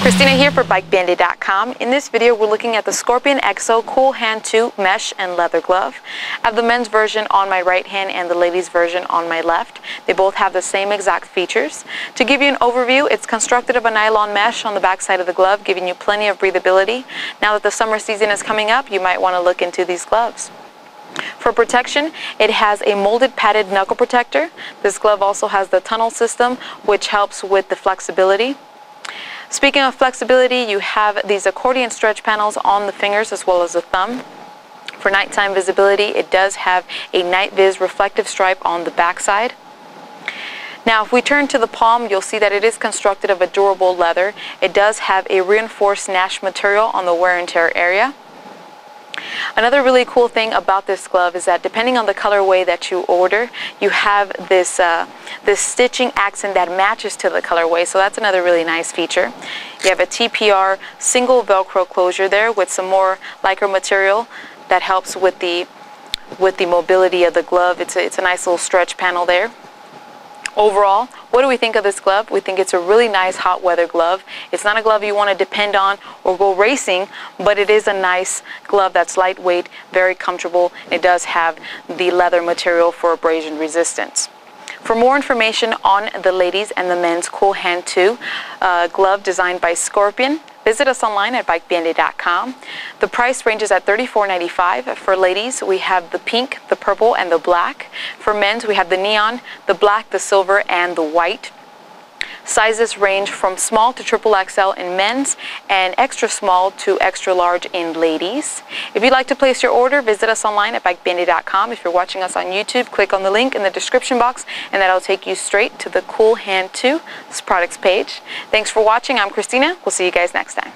Christina here for BikeBandit.com. In this video, we're looking at the Scorpion EXO Cool Hand 2 Mesh and Leather Glove. I have the men's version on my right hand and the ladies' version on my left. They both have the same exact features. To give you an overview, it's constructed of a nylon mesh on the backside of the glove, giving you plenty of breathability. Now that the summer season is coming up, you might want to look into these gloves. For protection, it has a molded padded knuckle protector. This glove also has the tunnel system, which helps with the flexibility. Speaking of flexibility, you have these accordion stretch panels on the fingers as well as the thumb. For nighttime visibility, it does have a night viz reflective stripe on the backside. Now, if we turn to the palm, you'll see that it is constructed of a durable leather. It does have a reinforced Nash material on the wear and tear area. Another really cool thing about this glove is that depending on the colorway that you order, you have this, uh, this stitching accent that matches to the colorway. So that's another really nice feature. You have a TPR single Velcro closure there with some more lycra material that helps with the, with the mobility of the glove. It's a, it's a nice little stretch panel there. Overall, what do we think of this glove? We think it's a really nice hot weather glove. It's not a glove you want to depend on or go racing, but it is a nice glove that's lightweight, very comfortable. It does have the leather material for abrasion resistance. For more information on the ladies and the men's Cool Hand 2 uh, glove designed by Scorpion, Visit us online at bikebandit.com. The price ranges at $34.95. For ladies, we have the pink, the purple, and the black. For men's, we have the neon, the black, the silver, and the white. Sizes range from small to triple XL in men's and extra small to extra large in ladies. If you'd like to place your order, visit us online at bikebandit.com. If you're watching us on YouTube, click on the link in the description box and that'll take you straight to the Cool Hand 2 products page. Thanks for watching. I'm Christina. We'll see you guys next time.